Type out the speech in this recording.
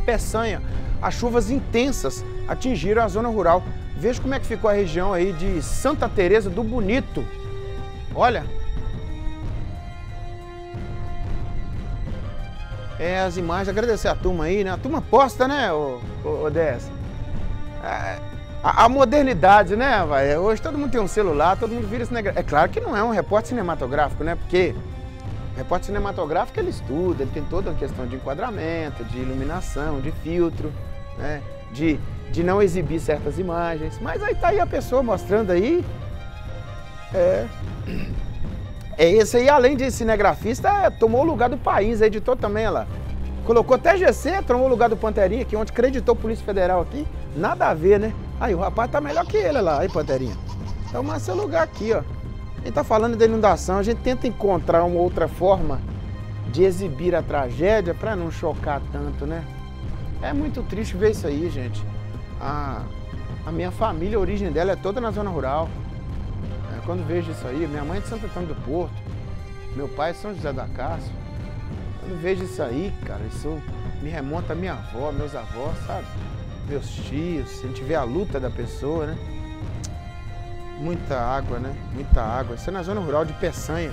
Peçanha. As chuvas intensas atingiram a zona rural. Veja como é que ficou a região aí de Santa Teresa do Bonito. Olha. É, as imagens, agradecer a turma aí, né? A turma posta, né, ô DS? É, a, a, modernidade, né, vai? Hoje todo mundo tem um celular, todo mundo vira negócio. É claro que não é um repórter cinematográfico, né? Porque o repórter cinematográfico ele estuda, ele tem toda uma questão de enquadramento, de iluminação, de filtro, né? De, de não exibir certas imagens. Mas aí tá aí a pessoa mostrando aí. É. É esse aí, além de cinegrafista, é, tomou o lugar do país, editor também, lá. Colocou até GC, tomou o lugar do Panterinha, que ontem acreditou a Polícia Federal aqui. Nada a ver, né? Aí o rapaz tá melhor que ele lá, aí Panterinha. Toma seu lugar aqui, ó. A gente tá falando da inundação, a gente tenta encontrar uma outra forma de exibir a tragédia para não chocar tanto, né? É muito triste ver isso aí, gente. A, a minha família, a origem dela é toda na zona rural quando vejo isso aí, minha mãe é de Santo Antônio do Porto, meu pai é São José da Cássio. Quando vejo isso aí, cara, isso me remonta a minha avó, meus avós, sabe? Meus tios, a gente vê a luta da pessoa, né? Muita água, né? Muita água. Isso é na zona rural de Peçanha.